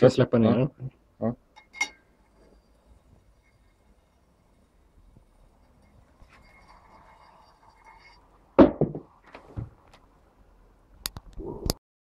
Gracias, Panera.